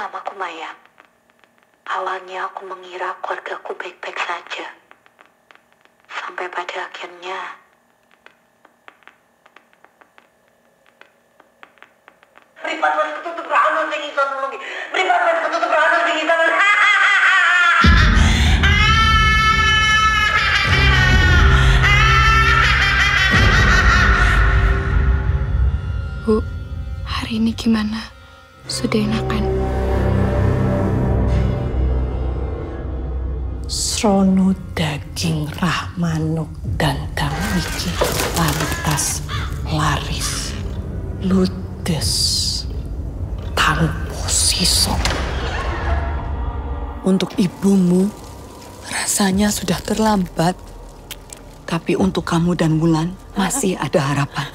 Namaku Maya. Awalnya aku mengira keluargaku baik-baik saja. Sampai pada akhirnya Meripat mas ketutup rano sing iso nulungi. Meripat mas ketutup sing iso nulungi. Bu, hari ini gimana? Sudah enakan? Srono daging rahmanuk dandang iki lantas laris ludes tanpa sisok. Untuk ibumu, rasanya sudah terlambat. Tapi untuk kamu dan Wulan masih ada harapan.